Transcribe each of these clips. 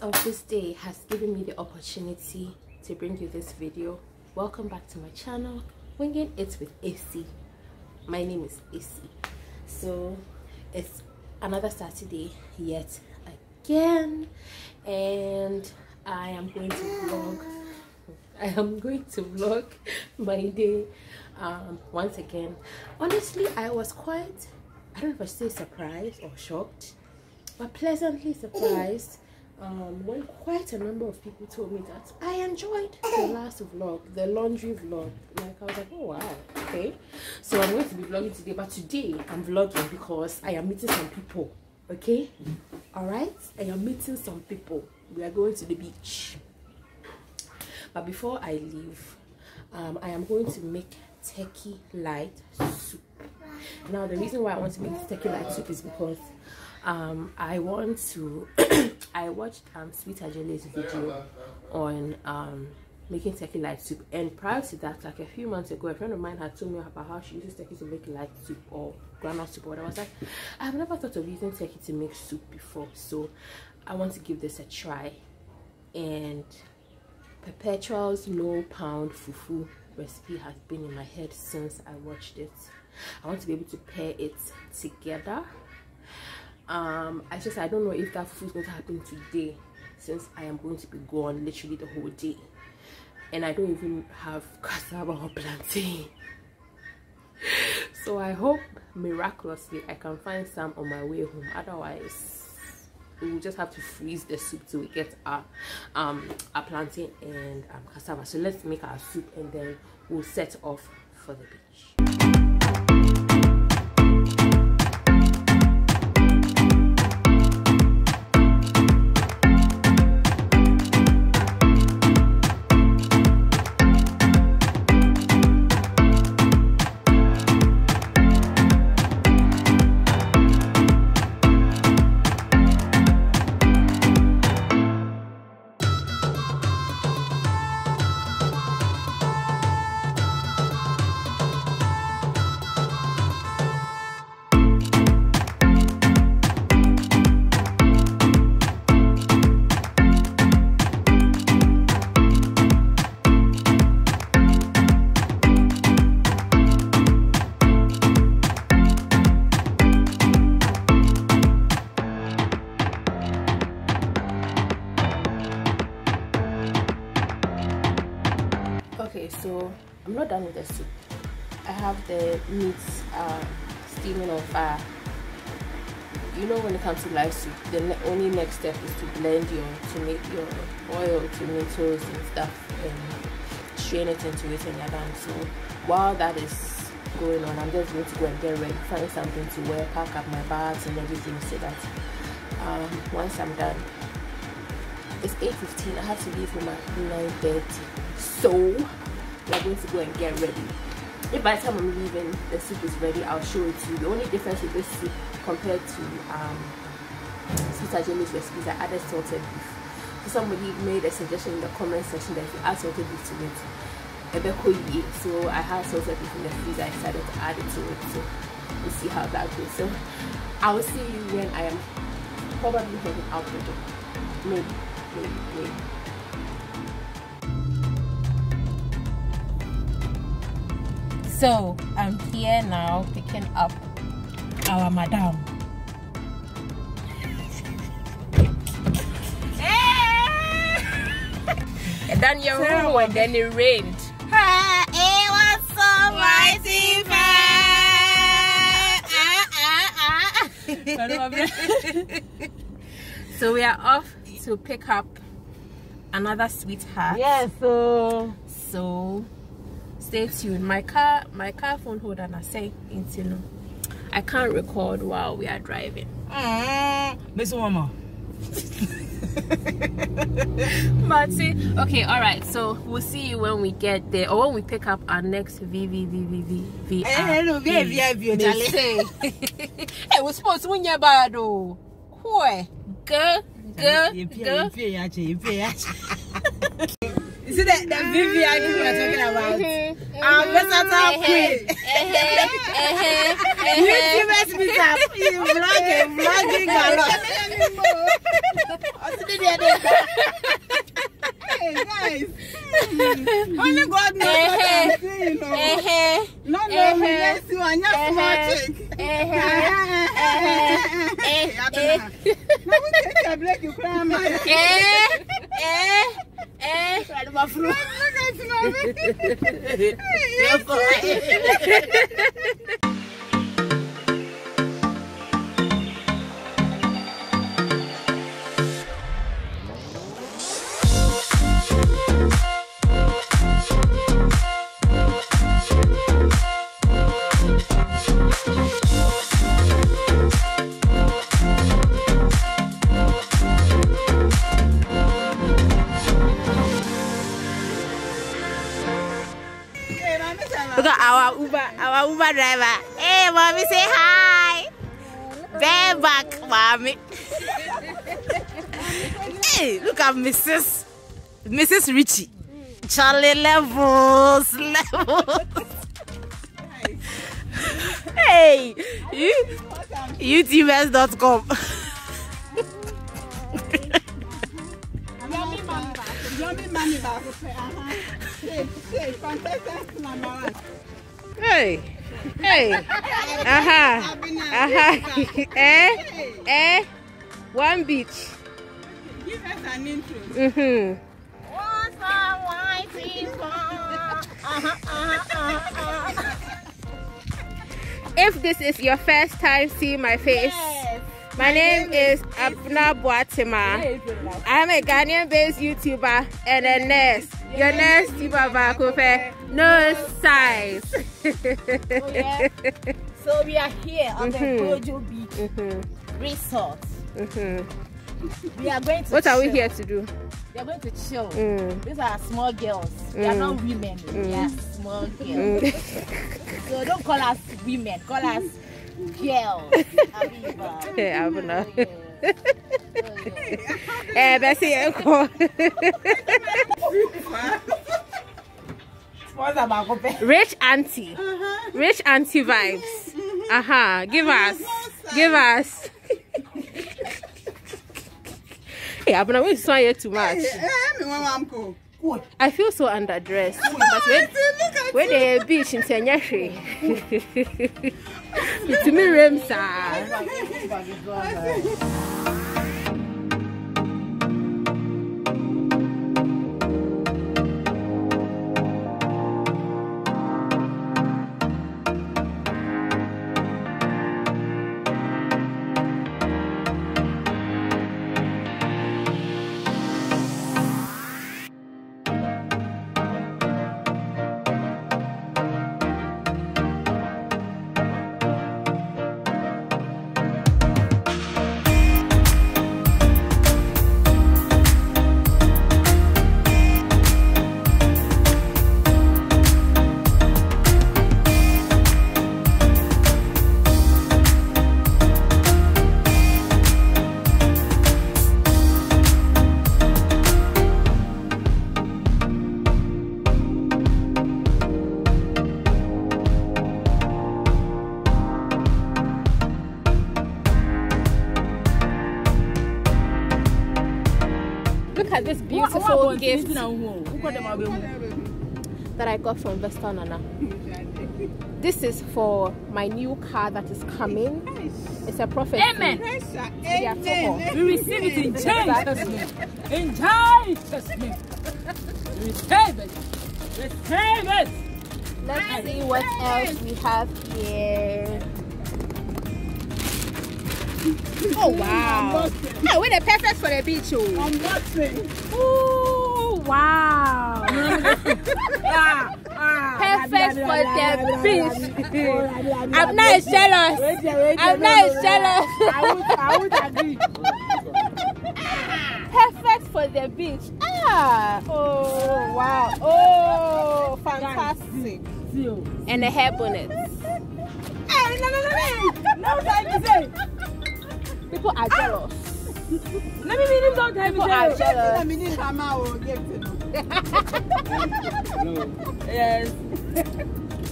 of this day has given me the opportunity to bring you this video. Welcome back to my channel winging it with Esi my name is Esi so it's another saturday yet again and i am going to vlog. I am going to vlog my day um, once again. Honestly i was quite i don't know if i say surprised or shocked but pleasantly surprised um, when quite a number of people told me that I enjoyed the last vlog, the laundry vlog. Like I was like, oh wow, okay. So I'm going to be vlogging today, but today I'm vlogging because I am meeting some people. Okay, all right. I am meeting some people. We are going to the beach. But before I leave, um, I am going to make turkey light soup. Now the reason why I want to make turkey light soup is because um i want to i watched um Sweet Adjeley's video on um making turkey light soup. And prior to that like a few months ago a friend of mine had told me about how she uses turkey to make light soup or grandma soup or i was like i've never thought of using turkey to make soup before so i want to give this a try. And perpetual's low pound fufu recipe has been in my head since i watched it. I want to be able to pair it together um i just i don't know if that food is going to happen today since i am going to be gone literally the whole day. And i don't even have cassava or plantain. So i hope miraculously i can find some on my way home. Otherwise we will just have to freeze the soup till we get our um our plantain and um, cassava. So let's make our soup and then we'll set off for the beach done with the soup. I have the meat uh, steaming on fire you know when it comes to light soup the ne only next step is to blend your to make your oil tomatoes and stuff and strain it into it and you're done. So while that is going on i'm just going to go and get ready find something to wear pack up my bags and everything so that um, once i'm done it's 8.15 i have to leave home at 9.30 so we're going to go and get ready. If by the time i'm leaving the soup is ready i'll show it to you. The only difference with this soup compared to um Sweet Adjeley's recipes i added salted beef. So somebody made a suggestion in the comment section that if you add salted beef to it so i have salted beef in the freezer i decided to add it to it. So we'll see how that goes. So i will see you when i am probably heading out the door maybe maybe maybe So I'm here now picking up our madam. and then your room and then it rained. It was so mighty so we are off to pick up another sweetheart. Yes, so So stay tuned. My car my car phone holder na say until I can't record while we are driving. Miss Mama. See, okay, all right. So we'll see you when we get there, or when we pick up our next VVVVV. Eh, They say, hey, we supposed to win your bad oh. Why? Go, go, go. You see that that Vivian we are talking about? I'm versatile queen. YouTubers meet up. You vlogging, vlogging galore. Hey guys. Only God knows what I'm doing. you know. No, no, me yes, you are not small chick. Hey, Abena. Now we take a break, you cry, man. Look at you, say hi. Bear back, mommy. hey, look at Mrs. Mrs. Richie. Charlie levels, levels. hey, you, YouTubers.com. Hey, hey, aha, aha, eh, eh, one beach. Give us an intro. Mm-hmm. If this is your first time seeing my face, my name is Abena Boatemaa. I'm a Ghanaian-based YouTuber and a nurse. Your nurse, Tiba Bakofe, no size. So we are here on Mhm. the Bojo Beach Mhm, Resort. mhm. We are going to What are we here to do? We are going to chill. Mm, These are small girls. We are Mm. not women. We are small girls. mm. So don't call us women. Call us girls. Abiba. Hey, Abena. Yeah. Eh, Bessie, Bakope. Rich auntie. Rich auntie vibes. Aha, give us. Give us. hey, Abena, we saw you too much. I feel so underdressed. But when, when the beach in Tenyashe, it's me Remsa. that I got from Vesta Nana. This is for my new car that is coming. It's a prophecy. Amen. We receive it in Jesus' name. In Jesus' name. Receive it. Receive it. Let's see what else we have here. Oh wow! Ah, no, we're the perfect for the beach. Oh, I'm not saying. Ooh, wow! Ah, ah. Perfect for the beach. I'm not jealous. I'm no, not no, no. jealous. I would, I would agree. Perfect for the beach. Ah! Oh wow! Oh, fantastic! And the hair bonnet. Hey, no, no, no, no. No to say. People are jealous. Me meet him don't time People to are say. jealous. Yes.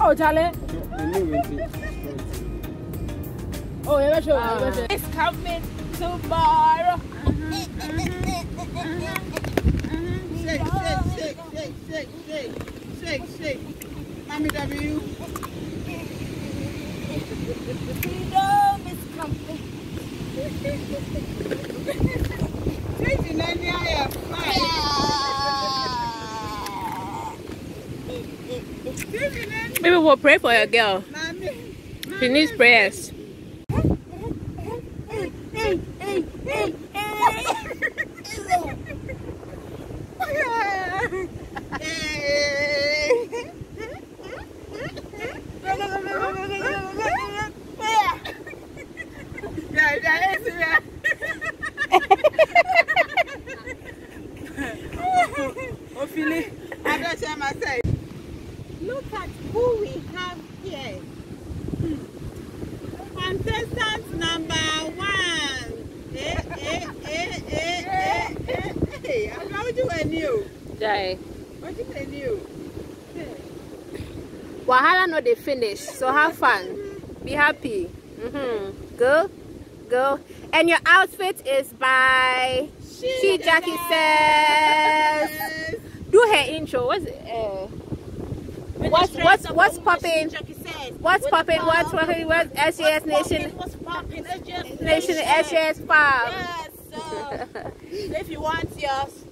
oh, Charlie. Oh, yeah, sure. Uh. It's coming tomorrow. Shake, shake, shake, shake, shake, shake, shake, shake. Mommy W. Freedom is coming. Maybe we'll pray for your girl. She needs prayers. Look at who we have here. Contestant number one. Eh, eh, eh, eh, eh, eh, eh. How do you know? Jai. What do you know? Wahala no they finish, so have fun. Be happy. Mm-hmm. Go, go. And your outfit is by She Jackie says. Do her intro. What's? Uh, what's what's what's popping? What's popping? What's popping? What's SJS Nation? What's popping? SJS Nation SJS Farm. Yes, so if you want yours,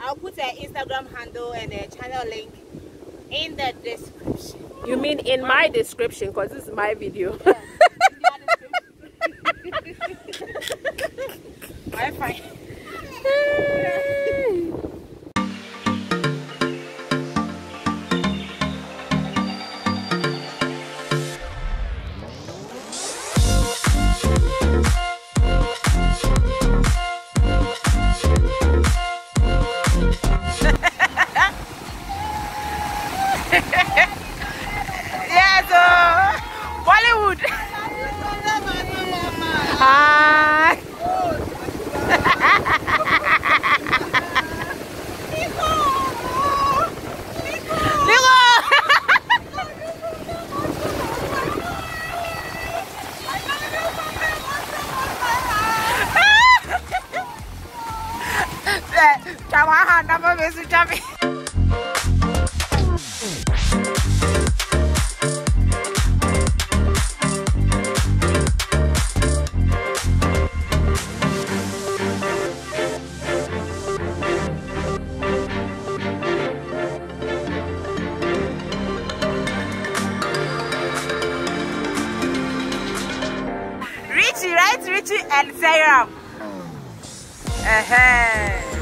I'll put an Instagram handle and a channel link in the description. You mean in my description? Because this is my video. Bye bye. Richie, right? Richie and Sarah. Uh-huh.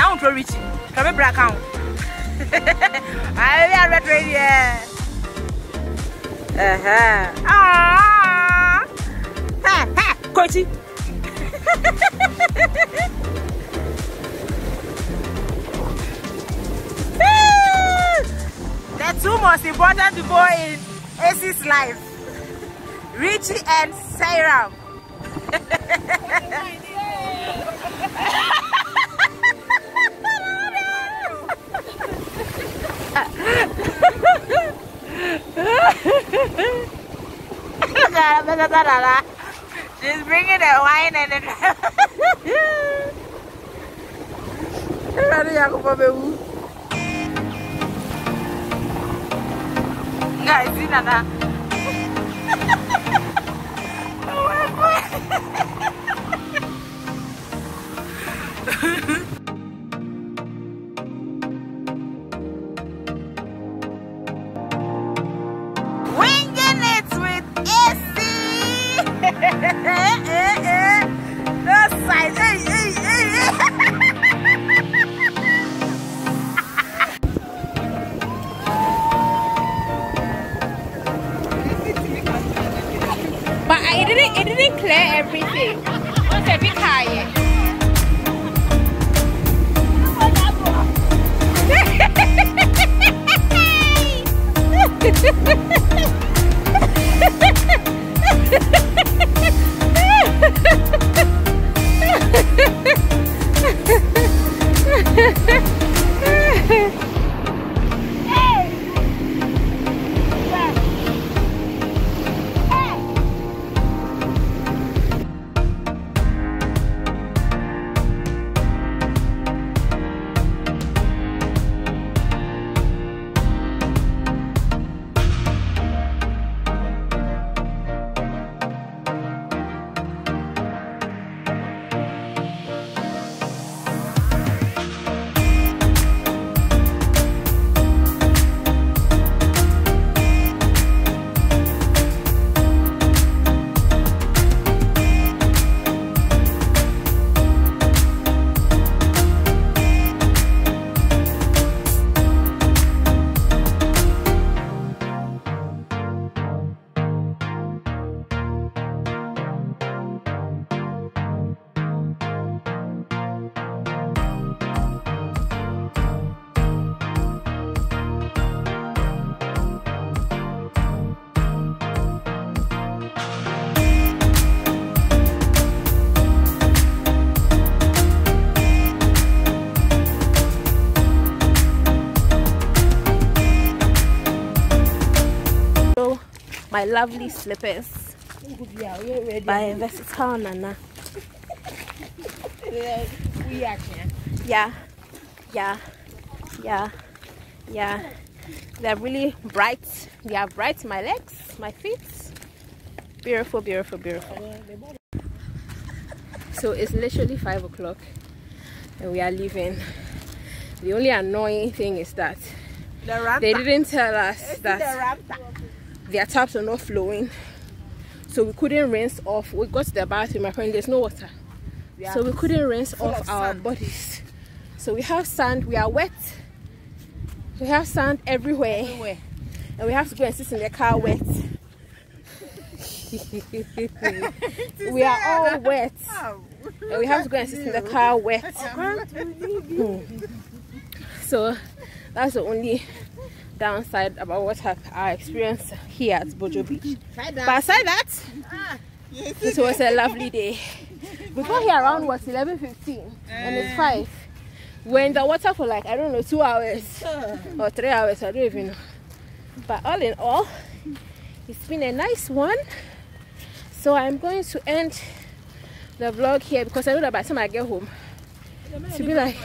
Now to Richie. Come and break out. I are ready. Yeah. Uh-huh. Ah. Ha, ha. Kochi. the two most important people in Acey's life, Richie and Sarah. She's bringing the wine and the Guys, see Nana. My lovely slippers by Versatile Nana. Yeah, yeah, yeah, yeah. They're really bright. They are bright. My legs, my feet. Beautiful, beautiful, beautiful. So it's literally five o'clock, and we are leaving. The only annoying thing is that they didn't tell us that their taps are not flowing. So we couldn't rinse off we got to the bathroom apparently there's no water. So we couldn't rinse off our bodies. So we have sand we are wet. We have sand everywhere, everywhere. and we have to go and sit in the car wet. We are all wet. And we have to go and sit in the car wet. So that's the only downside about what I experienced here at Bojo Beach. But aside that, it was a lovely day. We got here around was 11:15, and it's five. We're in the water for like I don't know two hours or three hours. I don't even know. But all in all, it's been a nice one. So I'm going to end the vlog here because I know that by the time I get home, to be like.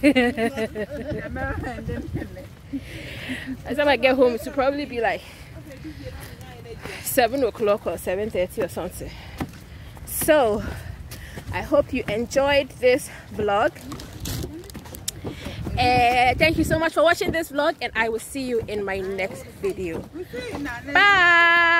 By the time I get home, it should probably be like 7 o'clock or 7.30 or something. So, I hope you enjoyed this vlog. Uh, thank you so much for watching this vlog and I will see you in my next video. Bye!